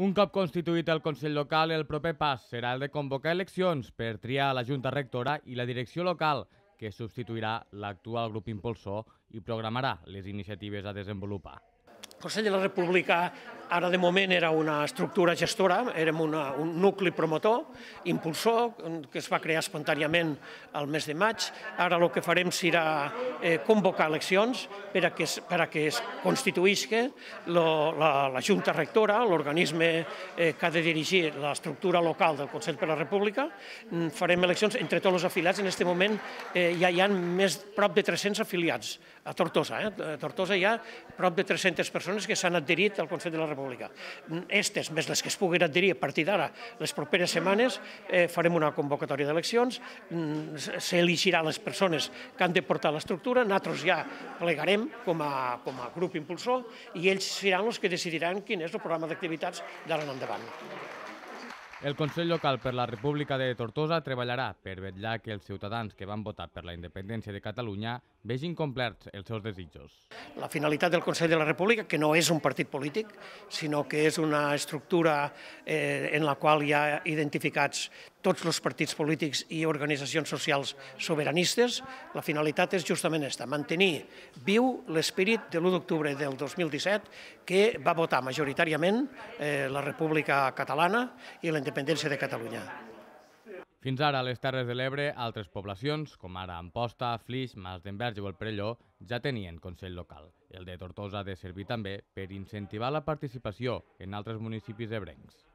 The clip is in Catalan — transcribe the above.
Un cop constituït el Consell Local, el proper pas serà el de convocar eleccions per triar la Junta Rectora i la direcció local, que substituirà l'actual grup impulsor i programarà les iniciatives a desenvolupar. El Consell de la República ara de moment era una estructura gestora, érem una, un nucli promotor, impulsor, que es va crear espontàniament al mes de maig. Ara el que farem serà eh, convocar eleccions per a que, es, per a que es constituïsca lo, la, la Junta Rectora, l'organisme eh, que ha de dirigir l'estructura local del Consell per la República. Mm, farem eleccions entre tots els afiliats. En aquest moment eh, ja hi ha més prop de 300 afiliats a Tortosa. Eh? A Tortosa hi ha prop de 300 persones que s'han adherit al Consell de la República República. Estes, més les que es puguin adherir a partir d'ara, les properes setmanes, eh, farem una convocatòria d'eleccions, mm, s'elegirà les persones que han de portar l'estructura, nosaltres ja plegarem com a, com a grup impulsor i ells seran els que decidiran quin és el programa d'activitats d'ara en endavant. El Consell Local per la República de Tortosa treballarà per vetllar que els ciutadans que van votar per la independència de Catalunya vegin complerts els seus desitjos. La finalitat del Consell de la República, que no és un partit polític, sinó que és una estructura eh, en la qual hi ha identificats tots els partits polítics i organitzacions socials sobiranistes, la finalitat és justament aquesta, mantenir viu l'esperit de l'1 d'octubre del 2017 que va votar majoritàriament eh, la República Catalana i la independència de Catalunya. Fins ara, a les Terres de l'Ebre, altres poblacions, com ara Amposta, Flix, Mas d'Enverge o el Perelló, ja tenien Consell Local. El de Tortosa ha de servir també per incentivar la participació en altres municipis ebrencs.